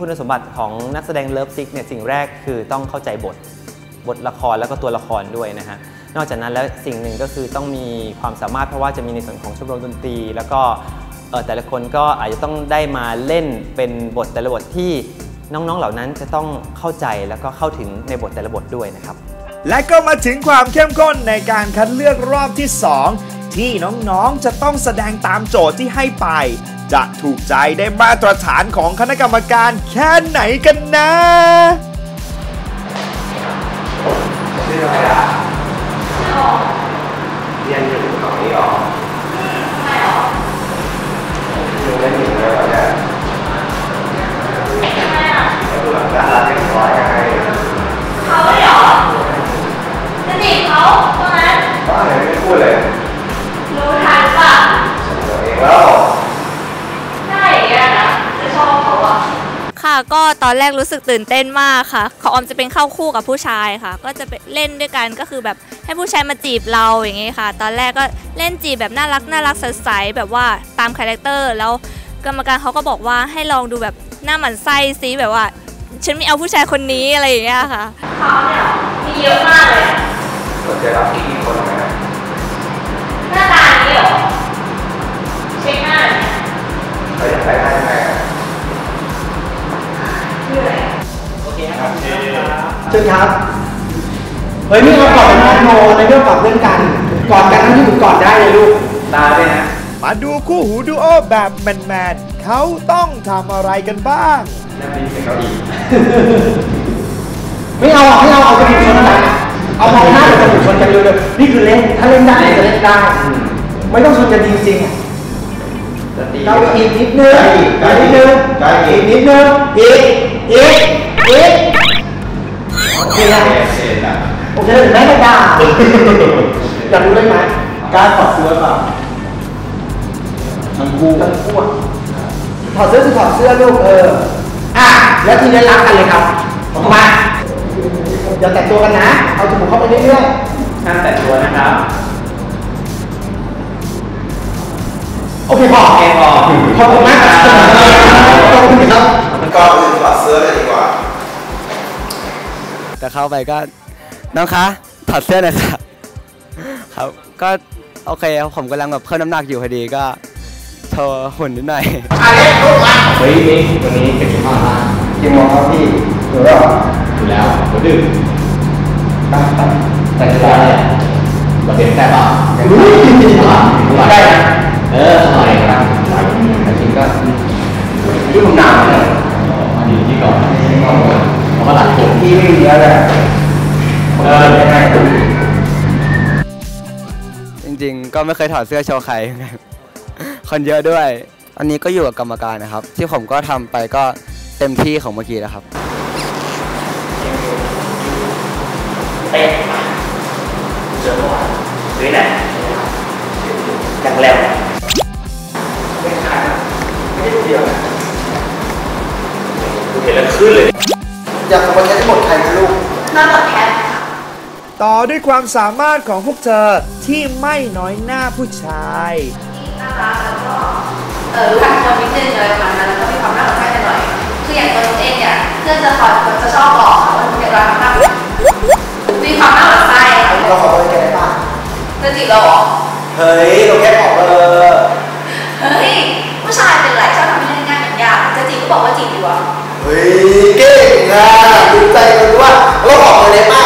คุณสมบัติของนักแสดง Love Sick เนี่ยสิ่งแรกคือต้องเข้าใจบทบทละครแล้วก็ตัวละครด้วยนะฮะนอกจากนั้นแล้วสิ่งหนึ่งก็คือต้องมีความสามารถเพราะว่าจะมีในส่วนของชมรมดนตรี แล้วก็แต่ละคนก็อาจจะต้องได้มาเล่นเป็นบทแต่ละบทที่น้องๆเหล่านั้นจะต้องเข้าใจแล้วก็เข้าถึงในบทแต่ละบทด้วยนะครับ และก็มาถึงความเข้มข้นในการคัดเลือกรอบที่ 2 ที่น้องๆจะต้องแสดงตามโจทย์ที่ให้ไป จะถูกใจได้มาตรฐานของคณะกรรมการแค่ไหนกันนะ อนแรกรู้สึกตื่นเต้นมากค่ะของออมจะเป็นเข้าคู่กับผู้ชายค่ะ ก็จะไปเล่นด้วยกันก็คือแบบให้ผู้ชายมาจีบเราอย่างงี้ค่ะ ตอนแรกก็เล่นจีบแบบน่ารักน่ารักสดใสแบบว่าตามคาแรคเตอร์แล้วกรรมการเขาก็บอกว่าให้ลองดูแบบหน้าหมันไส้ซิแบบว่า ฉันไม่เอาผู้ชายคนนี้อะไรอย่างเงี้ยค่ะเขาเนี่ยมีเยอะมากเลยอะสนใจรับที่กี่คนไหมหน้าตาอย่างนี้เหรอ เชิญครับเฮ้ยนี่เรากอดเป็นน้องโนในเรื่องกอดเพื่อนกันกอดกันทั้งที่ผมกอดได้เลยลูกตาด้วยนะมาดูคู่หูดูโอแบบแมนๆเขาต้องทำอะไรกันบ้างไม่เอาอะไม่เอาเอาจมูกชนกันเอามองหน้ากับจมูกชนกันเร็วๆนี่คือเล่นถ้าเล่นได้จะเล่นได้ไม่ต้องชนกันจริงๆอะเราอีกนิดนึงอีกนิดนึงอีกนิดนึงอีกอีกอีกโอเค นะโอเคถึงแม้ไม่ด่าอยากรู้ได้ไหมการถอดเสื้อเปล่าทั้งคู่ทั้งคู่อะถอดเสื้อสิถอดเสื้อลูกเอออะแล้วทีนี้รักกันเลยครับออกมาอย่าแตะตัวกันนะ เอาจมูกเข้าไปเรื่อยๆห้ามแต่ตัวนะครับ โอเคพอโอเคพอขอบคุณมากครับขอบคุณครับมันก็คือถอดเสื้อเลยดีกว่า แต่เข้าไปก็น้องคะถอดเสื้อหน่อยค่ะครับก็โอเคครับผมกำลังแบบเพิ่มน้ำหนักอยู่พอดีก็โชว์หุ่นนิดหน่อยเฮ้ยนี่วันนี้เป็นกี่โมงกี่โมงครับพี่หรือว่าอยู่แล้วผมดื่มตั้งแต่แต่ แล้วแหละเออไม่ให้จริงๆ ก็ไม่เคยถอดเสื้อโชว์ใคร คนเยอะด้วย อันนี้ก็อยู่กับกรรมการนะครับ ที่ผมก็ทำไปก็เต็มที่ของเมื่อกี้แล้วครับเต้นมาเจอเมื่อวานหรือไหนจังแล้วไม่ขายไม่ได้เดียวนะเห็นแล้วขึ้นเลย อยากทำวันนี้ให้หมดใครนะลูกนอกจากแคทต่อด้วยความสามารถของพวกเธอที่ไม่น้อยหน้าผู้ชายน่ารักแล้วก็เออรู้ทันคนนิดนึงอะไรประมาณนั้นแล้วก็มีความน่ารักใกล้กันหน่อยคืออย่างตัวนุชเองเนี่ยเพื่อนจะคอยจะชอบบอกค่ะว่านุชเนี่ยรักมากมีความน่ารักใกล้ค่ะเราขอเป็นแกได้ป่ะจะจีบเราเหรอเฮ้ยเราแค่ขอเออเฮ้ยผู้ชายเป็นไรชอบทำให้เรื่องง่ายเหมือนยากจะจีบก็บอกว่าจีบดีกว่า เฮ้ยเก่งนะดีใจกันด้วยเราขอเบอร์ได้ป่ะ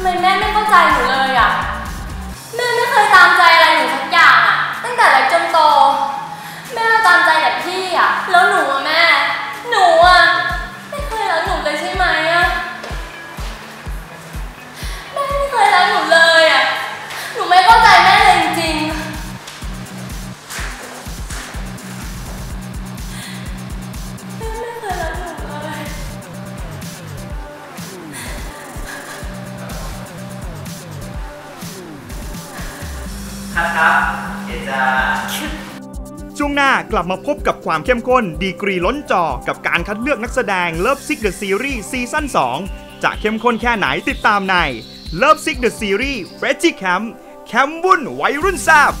ำไมแม่ไม่เข้าใจหนูเลยอะ แม่ไม่เคยตามใจ ครับครับเดี๋ยวจะช่วงหน้ากลับมาพบกับความเข้มข้น ดีกรีล้นจอกับการคัดเลือกนักแสดง Love Sick the Series ซีซั่น2 จะเข้มข้นแค่ไหนติดตามใน Love Sick the Series r e g i e Camp แคมป์วุ่นวัยรุ่นแซบ